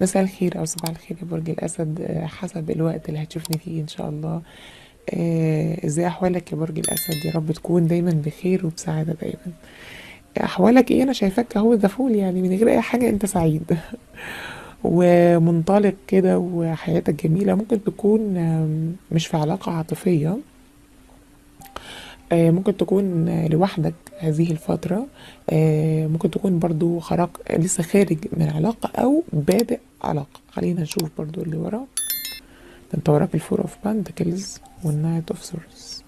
مساء الخير أو صباح الخير يا برج الأسد. آه، حسب الوقت اللي هتشوفني فيه إن شاء الله. آه، إزاي أحوالك يا برج الأسد؟ يا رب تكون دايما بخير وبسعادة دايما. أحوالك إيه؟ أنا شايفاك أهو ذا فول يعني من غير أي حاجة أنت سعيد. ومنطلق كده وحياتك جميلة. ممكن تكون مش في علاقة عاطفية. آه، ممكن تكون آه، لوحدك هذه الفترة. آه، ممكن تكون برضو خرج لسه خارج من علاقة أو بادئ علاقة. خلينا نشوف برضو اللي ورا. ده انت وراك ال four of pentacles وال knight of swords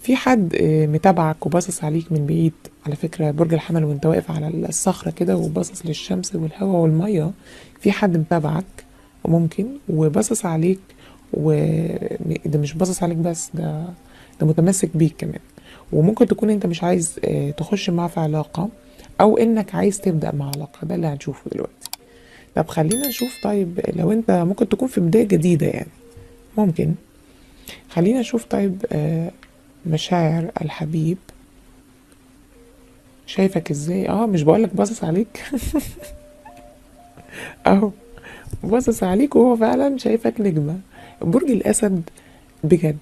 في حد آه، متابعك وباصص عليك من بعيد. على فكرة برج الحمل وانت واقف على الصخرة كده وباصص للشمس والهواء والمية. في حد متابعك ممكن وباصص عليك وده مش باصص عليك بس ده ده متمسك بيك كمان. وممكن تكون انت مش عايز آه، تخش معاه في علاقة أو إنك عايز تبدأ مع علاقة. ده اللي هنشوفه دلوقتي. طب خلينا نشوف طيب لو انت ممكن تكون في بداية جديدة يعني. ممكن. خلينا نشوف طيب آه، مشاعر الحبيب. شايفك إزاي؟ آه مش بقولك باصص عليك. أهو. باصص عليك وهو فعلا شايفك نجمة. برج الأسد بجد.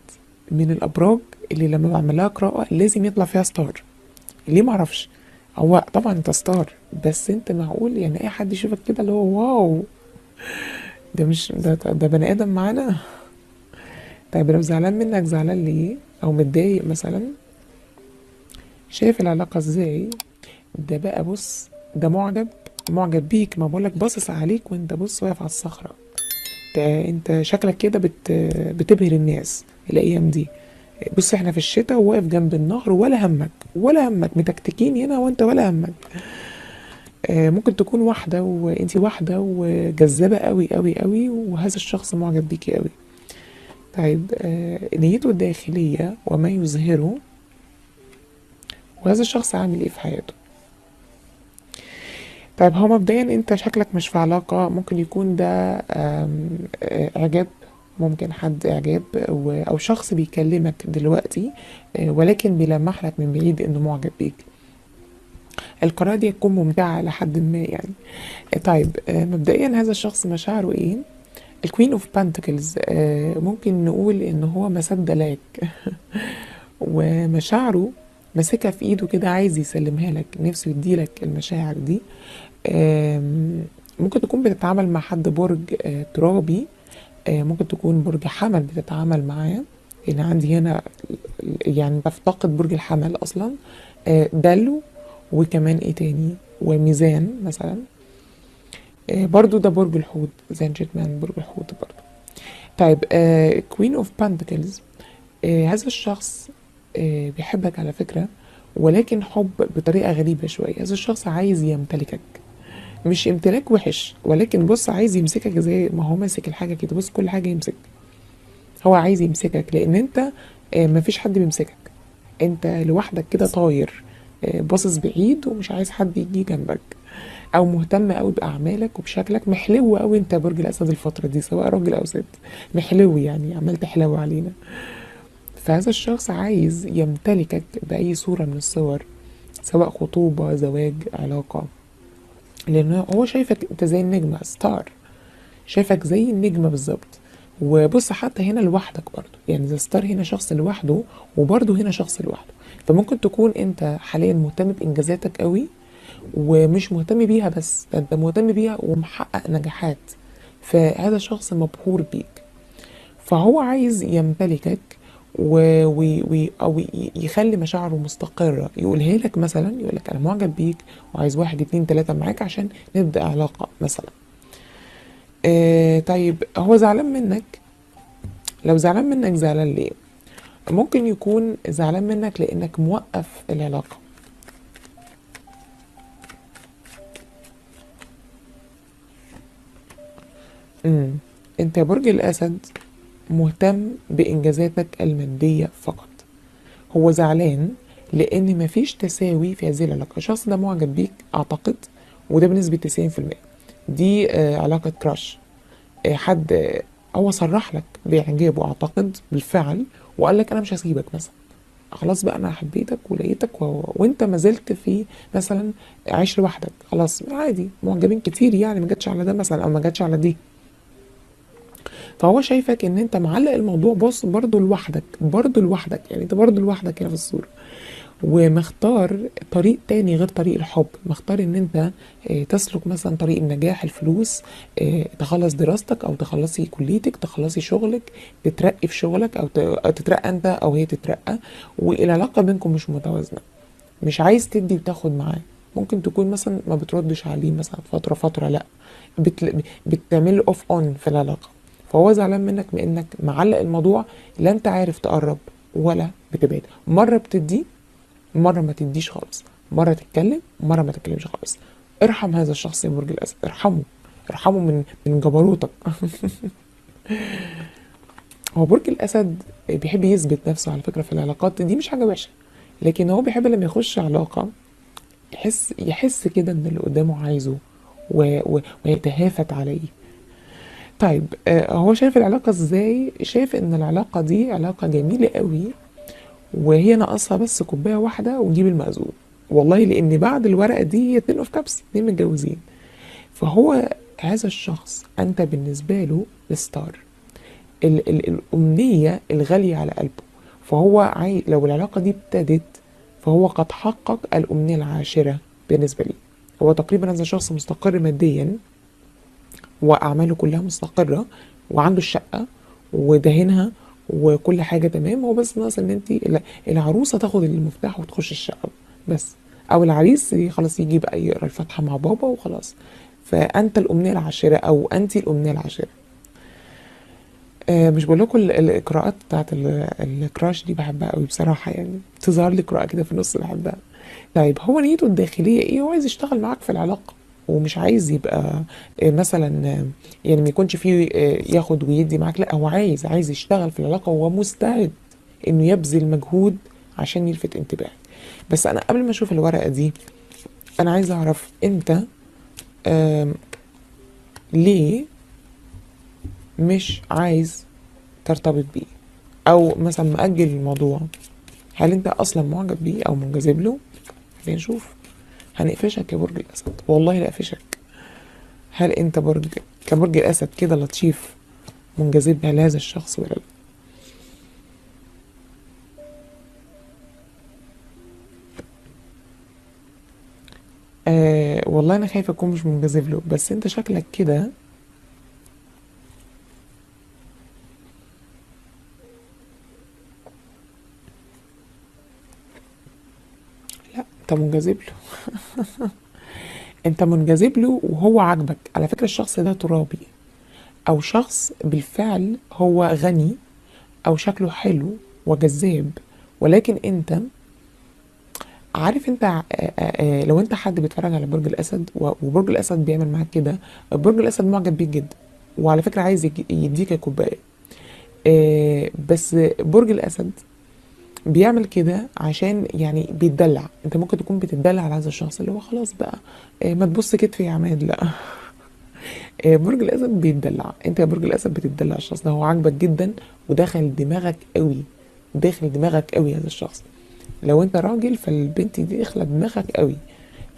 من الأبراج اللي لما بعمل لها قراءة لازم يطلع فيها star ليه معرفش هو طبعا أنت star بس أنت معقول؟ يعني أي حد يشوفك كده اللي هو wow. ده مش ده, ده, بني آدم معانا. طيب لو زعلان منك زعلان ليه؟ أو متضايق مثلا. شايف العلاقة إزاي؟ ده بقى بص ده معجب معجب بيك. ما بقولك باصص عليك وأنت بص واقف على الصخرة. ده أنت شكلك كده بت بتبهر الناس. الأيام دي. بص إحنا في الشتاء وواقف جنب النهر ولا همك ولا همك متكتكين هنا وأنت ولا همك. آه، ممكن تكون واحدة وأنتي واحدة وجذابة قوي قوي قوي وهذا الشخص معجب بيكي قوي طيب آه، نيته الداخلية وما يظهره. وهذا الشخص عامل إيه في حياته؟ طيب هو مبدئيا أنت شكلك مش في علاقة ممكن يكون ده آه، إعجاب ممكن حد إعجاب و- أو شخص بيكلمك دلوقتي آه، ولكن بيلمح لك من بعيد إنه معجب بيك. القراءة دي تكون ممتعة لحد ما يعني. آه، طيب آه، مبدئيا هذا الشخص مشاعره إيه؟ ال queen of pentacles ممكن نقول إن هو مسد لك. ومشاعره ماسكها في إيده كده عايز يسلمها لك نفسه يديلك المشاعر دي. ممكن تكون بتتعامل مع حد برج ترابي. ممكن تكون برج حمل بتتعامل معاه. لأن عندي هنا يعني بفتقد برج الحمل أصلا. آه، دلو وكمان إيه تاني؟ وميزان مثلا. آه، برضو ده برج الحوت زين جيتمان برج الحوت برضو. طيب queen of pentacles هذا الشخص آه، بيحبك على فكرة ولكن حب بطريقة غريبة شوية. هذا الشخص عايز يمتلكك. مش امتلاك وحش ولكن بص عايز يمسكك زي ما هو ماسك الحاجة كده. بص كل حاجة يمسك. هو عايز يمسكك لأن أنت آه، مفيش حد بيمسكك. أنت لوحدك كده طاير آه، باصص بعيد ومش عايز حد يجي جنبك. أو مهتم قوي بأعمالك وبشكلك محلو قوي أنت برج الأسد الفترة دي سواء راجل أو ست. محلو يعني عمال تحلو علينا. فهذا الشخص عايز يمتلكك بأي صورة من الصور سواء خطوبة زواج علاقة. لأن هو شايفك أنت زي النجمة star شايفك زي النجمة بالظبط. وبص حتى هنا لوحدك برضو يعني the star هنا شخص لوحده وبرضو هنا شخص لوحده. فممكن تكون أنت حاليا مهتم بإنجازاتك قوي ومش مهتم بيها بس أنت مهتم بيها ومحقق نجاحات. فهذا شخص مبهور بيك. فهو عايز يمتلكك و... و... و... أو ي- يخلي مشاعره مستقرة. يقولها لك مثلا يقول لك أنا معجب بيك وعايز واحد اتنين تلاتة معاك عشان نبدأ علاقة مثلا. آه طيب هو زعلان منك؟ لو زعلان منك زعلان ليه؟ ممكن يكون زعلان منك لأنك موقف العلاقة. امم أنت برج الأسد مهتم بإنجازاتك المادية فقط. هو زعلان لأن مفيش تساوي في هذه العلاقة. الشخص ده معجب بيك أعتقد وده بنسبة 90% دي آه علاقة كراش. آه حد آه هو صرح لك بإعجابه أعتقد بالفعل وقال لك أنا مش هسيبك مثلا. خلاص بقى أنا حبيتك ولقيتك و... وأنت ما زلت في مثلا عايش لوحدك. خلاص عادي معجبين كتير يعني ما جاتش على ده مثلا أو ما جاتش على دي. فهو شايفك إن أنت معلق الموضوع بص برضه لوحدك برضه لوحدك يعني أنت برضه لوحدك هنا في الصورة. ومختار طريق تاني غير طريق الحب. مختار إن أنت آه، تسلك مثلا طريق النجاح الفلوس آه، تخلص دراستك أو تخلصي كليتك تخلصي شغلك تترقي في شغلك أو تترقى أنت أو هي تترقى. والعلاقة بينكم مش متوازنة. مش عايز تدي وتاخد معاه. ممكن تكون مثلا ما بتردش عليه مثلا فترة فترة لأ. بتعمل off on في العلاقة. فهو زعلان منك بانك معلق الموضوع لا أنت عارف تقرب ولا بتبعد. مرة بتدي مرة ما تديش خالص. مرة تتكلم مرة ما تتكلمش خالص. ارحم هذا الشخص يا برج الأسد. ارحمه. ارحمه من من جبروتك. هو برج الأسد بيحب يثبت نفسه على فكرة في العلاقات. دي مش حاجة وحشة. لكن هو بيحب لما يخش علاقة يحس يحس كده إن اللي قدامه عايزه و... و... ويتهافت عليه. طيب آه، هو شايف العلاقة إزاي؟ شايف إن العلاقة دي علاقة جميلة قوي وهي ناقصها بس كوباية واحدة ونجيب المأذون. والله لأن بعد الورقة دي هي اتنين أوف كابس اتنين متجوزين. فهو هذا الشخص أنت بالنسبة له الستار. ال ال الأمنية الغالية على قلبه. فهو عاي لو العلاقة دي ابتدت فهو قد حقق الأمنية العاشرة بالنسبة لي. هو تقريبا هذا الشخص مستقر ماديا وأعماله كلها مستقرة وعنده الشقة ودهنها وكل حاجة تمام هو بس ناقص إن انت العروسة تاخد المفتاح وتخش الشقة بس. أو العريس خلاص يجي بقى يقرأ الفاتحة مع بابا وخلاص. فأنت الأمنية العاشرة أو انت الأمنية العاشرة. آه مش بقول لكم ال- القراءات بتاعت ال- الكراش دي بحبها قوي بصراحة يعني. تظهر لي قراءة كده في النص بحبها. طيب هو نيته الداخلية إيه؟ هو عايز يشتغل معاك في العلاقة. ومش عايز يبقى آه، مثلا آه، يعني ما يكونش فيه آه، ياخد ويدي معاك. لا هو عايز عايز يشتغل في العلاقة وهو مستعد إنه يبذل مجهود عشان يلفت انتباهك. بس أنا قبل ما أشوف الورقة دي أنا عايز أعرف أنت ليه مش عايز ترتبط بيه؟ أو مثلا مأجل الموضوع هل أنت أصلا معجب بيه أو منجذب له؟ خلينا نشوف. هنقفشك يا برج الأسد. والله لا اقفشك هل أنت برج كبرج الأسد كده لطيف منجذب لهذا الشخص ولا لا؟ آه والله أنا خايفه أكون مش منجذب له بس أنت شكلك كده لا انت منجذب له. انت منجذب له وهو عاجبك. على فكرة الشخص ده ترابي. أو شخص بالفعل هو غني أو شكله حلو وجذاب. ولكن انت عارف انت ع- آه، آه، لو انت حد بيتفرج على برج الاسد وبرج الاسد بيعمل معاك كده برج الاسد معجب بيك جدا. وعلى فكرة عايز يديك كوباية. آه، بس برج الاسد بيعمل كده عشان يعني بيتدلع. انت ممكن تكون بتتدلع على هذا الشخص اللي هو خلاص بقى آه، ما تبص كتفي يا عماد لا. آه، برج الأسد بيتدلع. انت يا برج الأسد بتتدلع الشخص ده هو عاجبك جدا وداخل دماغك قوي داخل دماغك قوي هذا الشخص. لو انت راجل فالبنت دي داخلة دماغك قوي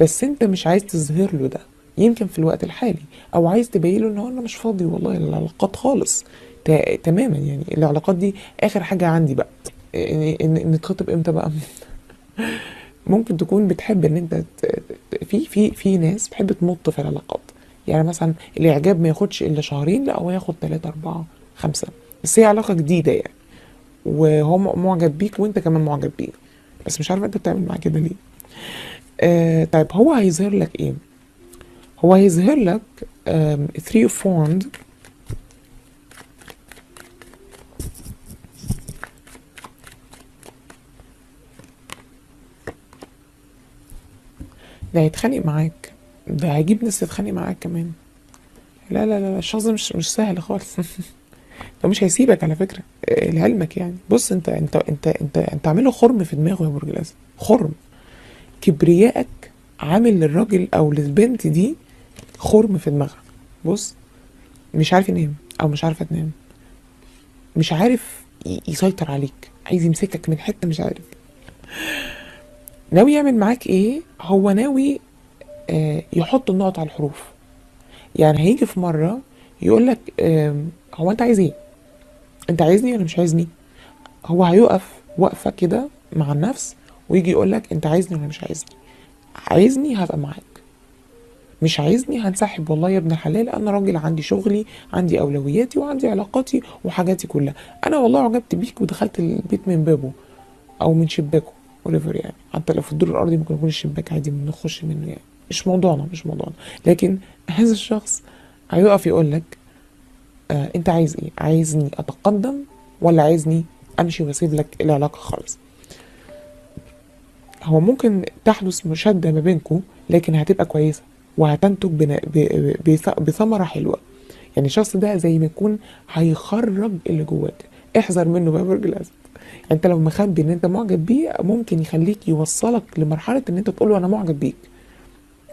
بس انت مش عايز تظهر له ده. يمكن في الوقت الحالي أو عايز تبين له ان هو أنا مش فاضي والله للعلاقات خالص. تماما يعني العلاقات دي آخر حاجة عندي بقى. نتخطب إمتى بقى؟ ممكن تكون بتحب إن أنت في في في ناس بتحب تمط في العلاقات. يعني مثلا الإعجاب ما ياخدش إلا شهرين لا هو ياخد ثلاثة أربعة خمسة. بس هي علاقة جديدة يعني. وهو معجب بيك وأنت كمان معجب بيه. بس مش عارفة أنت بتعمل معاه كده ليه. آه طيب هو هيظهر لك إيه؟ هو هيظهر لك آم، three of ده هيتخانق معاك. ده هيجيب ناس تتخانق معاك كمان. لا لا لا الشخص ده مش مش سهل خالص. ده مش هيسيبك على فكرة. آه، لعلمك يعني. بص انت انت انت انت انت عامله خرم في دماغه يا برج الاسد خرم. كبريائك عامل للراجل أو للبنت دي خرم في دماغها. بص مش عارف ينام أو مش عارفة تنام. مش عارف يسيطر عليك. عايز يمسكك من حتة مش عارف. ناوي يعمل معاك إيه؟ هو ناوي آه يحط النقط على الحروف. يعني هيجي في مرة يقول لك آه هو أنت عايز إيه؟ أنت عايزني ولا مش عايزني؟ هو هيقف وقفة كده مع النفس ويجي يقول لك أنت عايزني ولا مش عايزني؟ عايزني هبقى معاك. مش عايزني هنسحب والله يا ابن حلال أنا راجل عندي شغلي عندي أولوياتي وعندي علاقاتي وحاجاتي كلها. أنا والله عجبت بيك ودخلت البيت من بابه أو من شباكه. وليفر يعني. حتى لو في الدور الأرضي ممكن يكون الشباك عادي نخش منه يعني. مش موضوعنا مش موضوعنا. لكن هذا الشخص هيقف يقول لك آه أنت عايز إيه؟ عايزني أتقدم ولا عايزني أمشي وأسيب لك العلاقة خالص؟ هو ممكن تحدث مشادة ما بينكم لكن هتبقى كويسة وهتنتج بثمرة حلوة. يعني الشخص ده زي ما يكون هيخرج اللي جواك احذر منه بقى برج انت لو مخبي ان انت معجب بيه ممكن يخليك يوصلك لمرحلة ان انت تقول له أنا معجب بيك.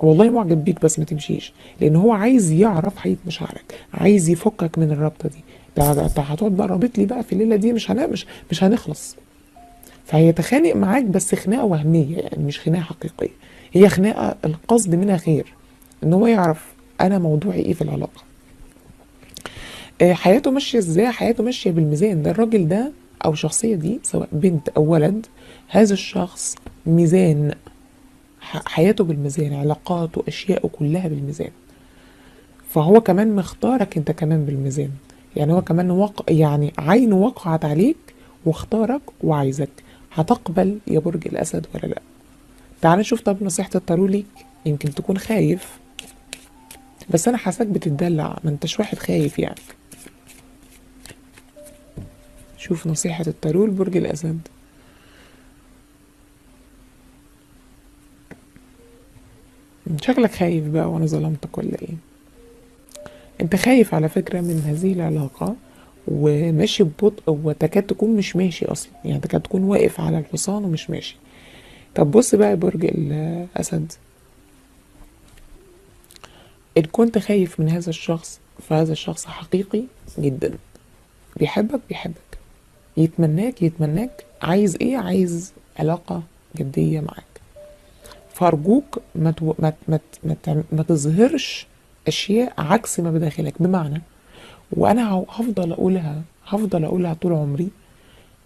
والله معجب بيك بس ما تمشيش لأن هو عايز يعرف حقيقه مشاعرك عايز يفكك من الرابطة دي. انت هتقعد بقى رابط لي بقى في الليلة دي مش. مش مش هنخلص. فهيتخانق معاك بس خناقة وهمية يعني مش خناقة حقيقية. هي خناقة القصد منها خير إن هو يعرف أنا موضوعي إيه في العلاقة. آه، حياته ماشية إزاي؟ حياته ماشية بالميزان. ده الراجل ده أو الشخصيه دي سواء بنت أو ولد هذا الشخص ميزان حياته بالميزان علاقاته أشياءه كلها بالميزان. فهو كمان مختارك أنت كمان بالميزان. يعني هو كمان وق... يعني عينه وقعت عليك واختارك وعايزك. هتقبل يا برج الأسد ولا لأ؟ تعال نشوف طب نصيحة التارو ليك. يمكن تكون خايف. بس أنا حاساك بتدلع ما أنتش واحد خايف يعني. شوف نصيحة التارو لبرج الأسد. شكلك خايف بقى وأنا ظلمتك ولا إيه؟ أنت خايف على فكرة من هذه العلاقة وماشي ببطء وتكاد تكون مش ماشي أصلا. يعني تكاد تكون واقف على الحصان ومش ماشي. طب بص بقى برج الأسد. إن كنت خايف من هذا الشخص فهذا الشخص حقيقي جدا. بيحبك؟ بيحبك. يتمناك يتمناك. عايز إيه؟ عايز علاقة جدية معاك. فأرجوك ما تو... ما ما ما, ما تظهرش أشياء عكس ما بداخلك. بمعنى وأنا هو- هفضل أقولها هفضل أقولها طول عمري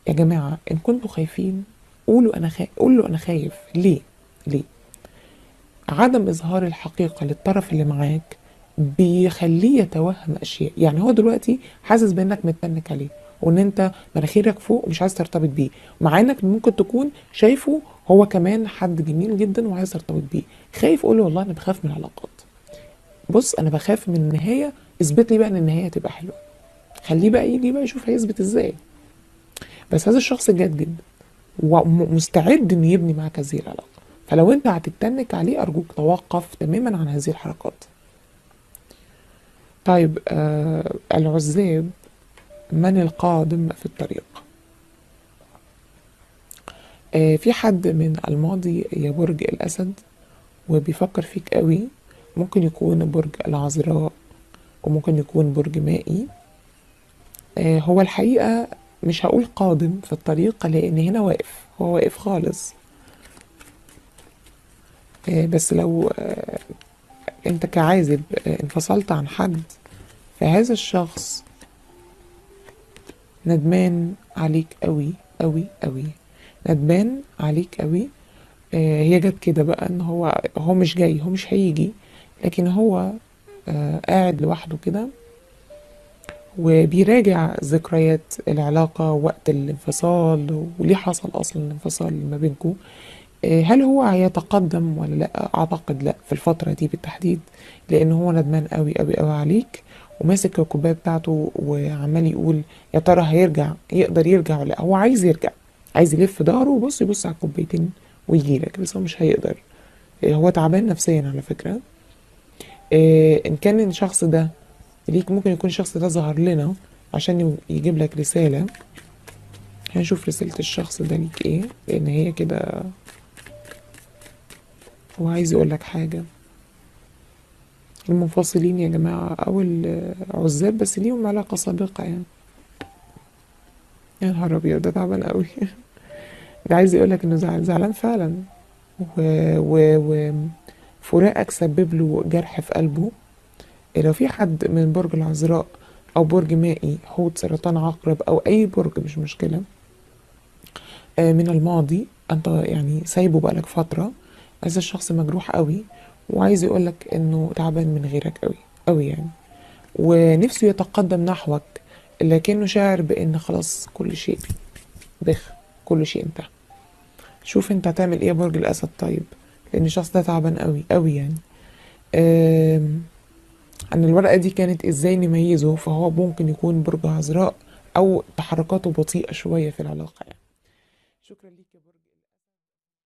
يا جماعة إن كنتوا خايفين قولوا أنا خايف قولوا أنا خايف. ليه؟ ليه؟ عدم إظهار الحقيقة للطرف اللي معاك بيخليه يتوهم أشياء. يعني هو دلوقتي حاسس بإنك متنك عليه. وإن أنت مناخيرك فوق ومش عايز ترتبط بيه. مع إنك ممكن تكون شايفه هو كمان حد جميل جدا وعايز ترتبط بيه. خايف قول له والله أنا بخاف من العلاقات. بص أنا بخاف من النهاية. اثبت لي بقى إن النهاية تبقى حلوة. خليه بقى يجي بقى يشوف هيثبت إزاي. بس هذا الشخص جاد جدا. ومستعد إنه يبني معاك هذه العلاقة. فلو انت هتتنك عليه أرجوك توقف تماما عن هذه الحركات. طيب آه العزاب من القادم في الطريق. آه في حد من الماضي يا برج الأسد وبيفكر فيك قوي. ممكن يكون برج العذراء وممكن يكون برج مائي. آه هو الحقيقة مش هقول قادم في الطريق لأن هنا واقف. هو واقف خالص. آه، بس لو أنت كعازب انفصلت عن حد فهذا الشخص ندمان عليك قوي قوي قوي. ندمان عليك قوي. آه، هي جت كده بقى إن هو هو مش جاي هو مش هيجي لكن هو آه، قاعد لوحده كده وبيراجع ذكريات العلاقة وقت الانفصال وليه حصل أصلا الانفصال ما بينكم هل هو هيتقدم ولا لأ؟ أعتقد لأ في الفترة دي بالتحديد لأن هو ندمان قوي قوي قوي عليك. وماسك الكوباية بتاعته وعمال يقول يا ترى هيرجع؟ يقدر يرجع ولا لأ؟ هو عايز يرجع. عايز يلف ظهره وبص يبص على الكوبايتين ويجي لك بس هو مش هيقدر. آه، هو تعبان نفسيا على فكرة. آه، إن كان الشخص ده ليك ممكن يكون الشخص ده ظهر لنا عشان يجيب لك رسالة. هنشوف رسالة الشخص ده ليك إيه لأن هي كده هو عايز يقول لك حاجة. المنفصلين يا جماعة أو العزاب بس ليهم علاقة سابقة يعني. يا نهار أبيض ده تعبان قوي ده عايز يقولك زعل زعلان فعلا. و... و... و... فراقك سبب له جرح في قلبه. لو في حد من برج العذراء أو برج مائي حوت سرطان عقرب أو أي برج مش مشكلة آه، من الماضي أنت يعني سايبه بقالك فترة. هذا الشخص مجروح قوي وعايز يقولك إنه تعبان من غيرك قوي قوي يعني. ونفسه يتقدم نحوك لكنه شاعر بإن خلاص كل شيء بخ كل شيء انتهى. شوف انت هتعمل إيه يا برج الأسد طيب لأن الشخص ده تعبان قوي قوي يعني. عن الورقة دي كانت إزاي نميزه؟ فهو ممكن يكون برج عذراء أو تحركاته بطيئة شوية في العلاقة يعني. شكرا برج